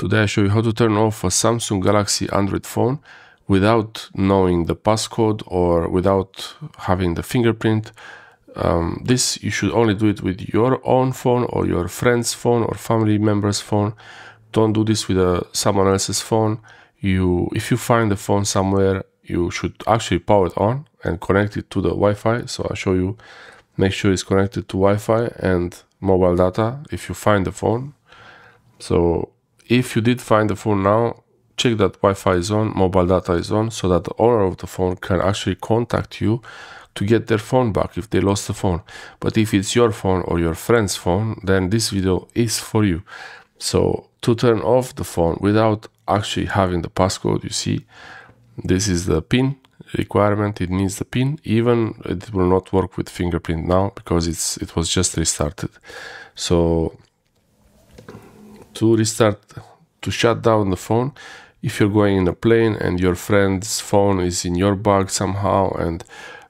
Today I show you how to turn off a Samsung Galaxy Android phone without knowing the passcode or without having the fingerprint. Um, this you should only do it with your own phone or your friend's phone or family member's phone. Don't do this with a, someone else's phone. You, if you find the phone somewhere, you should actually power it on and connect it to the Wi-Fi. So I'll show you. Make sure it's connected to Wi-Fi and mobile data if you find the phone. So if you did find the phone now, check that Wi-Fi is on, mobile data is on, so that the owner of the phone can actually contact you to get their phone back if they lost the phone. But if it's your phone or your friend's phone, then this video is for you. So to turn off the phone without actually having the passcode, you see, this is the pin requirement. It needs the pin. Even it will not work with fingerprint now because it's it was just restarted. So to restart, to shut down the phone, if you're going in a plane and your friend's phone is in your bag somehow and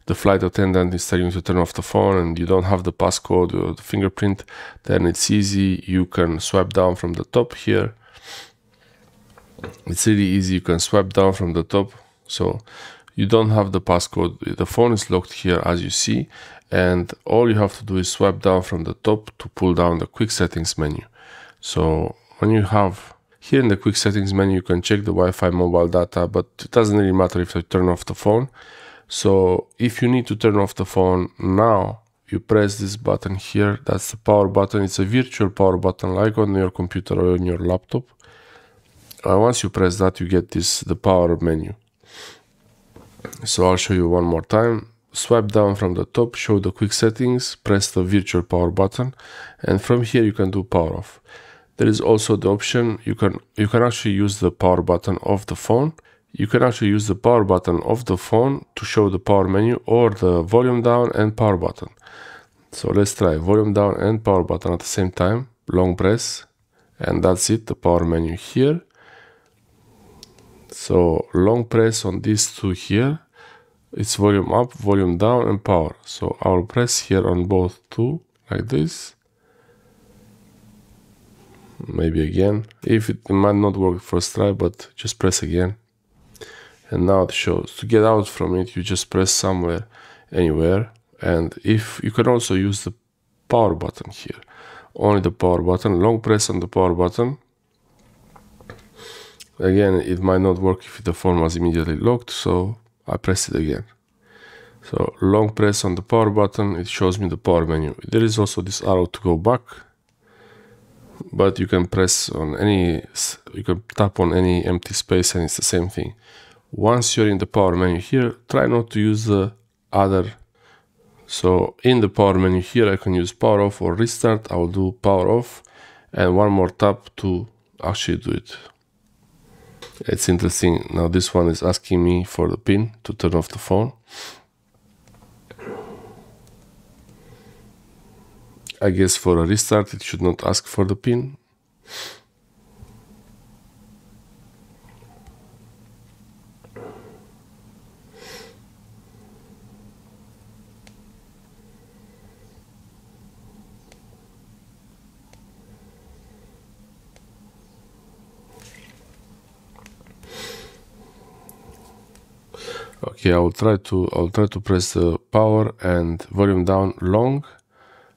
the flight attendant is telling you to turn off the phone and you don't have the passcode or the fingerprint, then it's easy. You can swipe down from the top here. It's really easy. You can swipe down from the top. So you don't have the passcode. The phone is locked here as you see. And all you have to do is swipe down from the top to pull down the quick settings menu. So when you have here in the quick settings menu, you can check the Wi-Fi mobile data, but it doesn't really matter if you turn off the phone. So if you need to turn off the phone now, you press this button here. That's the power button. It's a virtual power button like on your computer or on your laptop. Uh, once you press that, you get this the power menu. So I'll show you one more time. Swipe down from the top, show the quick settings, press the virtual power button, and from here you can do power off. There is also the option you can you can actually use the power button of the phone. You can actually use the power button of the phone to show the power menu or the volume down and power button. So let's try volume down and power button at the same time. Long press and that's it, the power menu here. So long press on these two here. It's volume up, volume down and power. So I'll press here on both two like this maybe again. If it, might not work first try but just press again. And now it shows. To get out from it you just press somewhere anywhere. And if you can also use the power button here. Only the power button. Long press on the power button. Again it might not work if the phone was immediately locked so I press it again. So long press on the power button. It shows me the power menu. There is also this arrow to go back but you can press on any you can tap on any empty space and it's the same thing. Once you're in the power menu here try not to use the other. So in the power menu here I can use power off or restart. I will do power off and one more tap to actually do it. It's interesting. Now this one is asking me for the pin to turn off the phone I guess for a restart it should not ask for the pin. Okay, I will try to I'll try to press the power and volume down long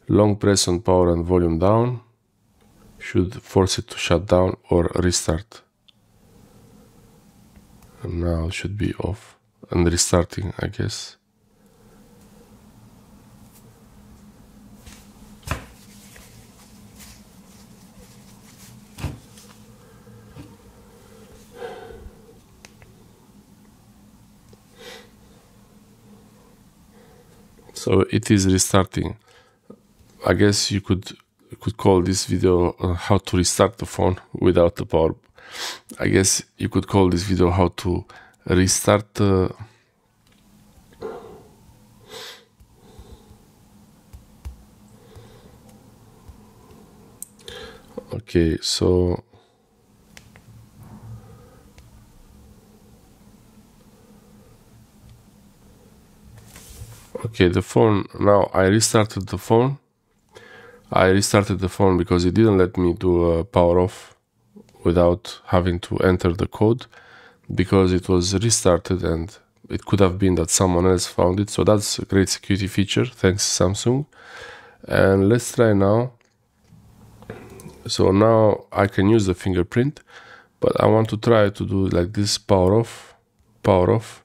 long press on power and volume down should force it to shut down or restart. And now it should be off and restarting I guess. So it is restarting I guess you could could call this video uh, how to restart the phone without the power. I guess you could call this video how to restart. Uh, okay, so. Okay, the phone, now I restarted the phone I restarted the phone because it didn't let me do a power off without having to enter the code because it was restarted and it could have been that someone else found it. So that's a great security feature. Thanks Samsung. And let's try now. So now I can use the fingerprint, but I want to try to do like this power off, power off,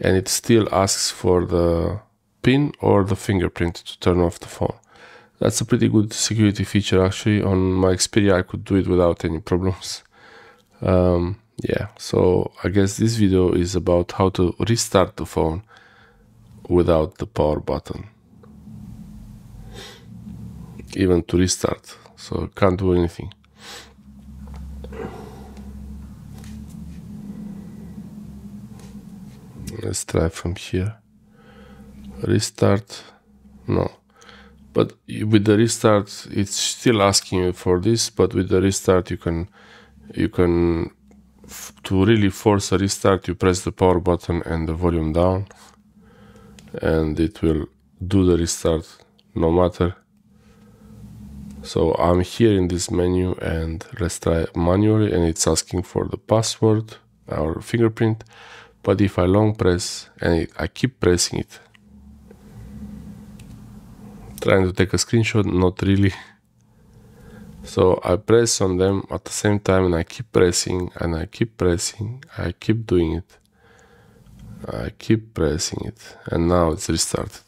and it still asks for the pin or the fingerprint to turn off the phone. That's a pretty good security feature actually. On my Xperia I could do it without any problems. Um, yeah, so I guess this video is about how to restart the phone without the power button. Even to restart, so can't do anything. Let's try from here. Restart, no. But with the restart, it's still asking you for this, but with the restart you can you can to really force a restart, you press the power button and the volume down, and it will do the restart no matter. So I'm here in this menu and let's try manually and it's asking for the password or fingerprint. But if I long press and I keep pressing it, trying to take a screenshot, not really. So I press on them at the same time and I keep pressing and I keep pressing. I keep doing it. I keep pressing it and now it's restarted.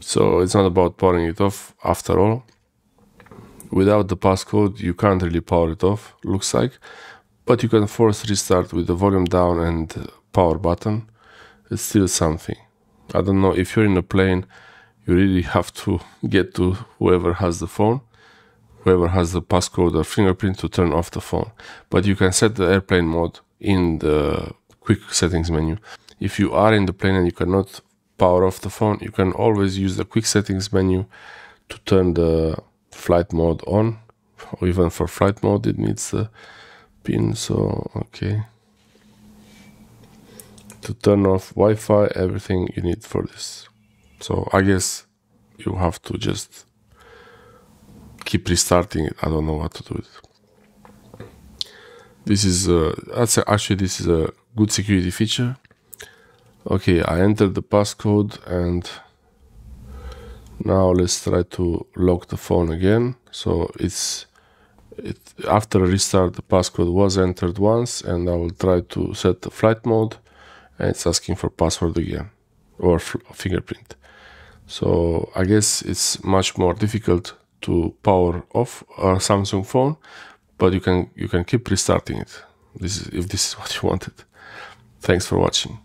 So it's not about powering it off after all. Without the passcode you can't really power it off, looks like. But you can force restart with the volume down and power button. It's still something. I don't know if you're in a plane, you really have to get to whoever has the phone whoever has the passcode or fingerprint to turn off the phone. But you can set the airplane mode in the quick settings menu. If you are in the plane and you cannot power off the phone, you can always use the quick settings menu to turn the flight mode on. Or even for flight mode, it needs the pin. So, okay. To turn off Wi-Fi, everything you need for this. So I guess you have to just keep restarting it. I don't know what to do. This is uh, actually this is a good security feature. Okay, I entered the passcode and now let's try to lock the phone again. So it's it after restart the passcode was entered once and I will try to set the flight mode and it's asking for password again or fingerprint. So I guess it's much more difficult to power off a Samsung phone, but you can you can keep restarting it. This is if this is what you wanted. Thanks for watching.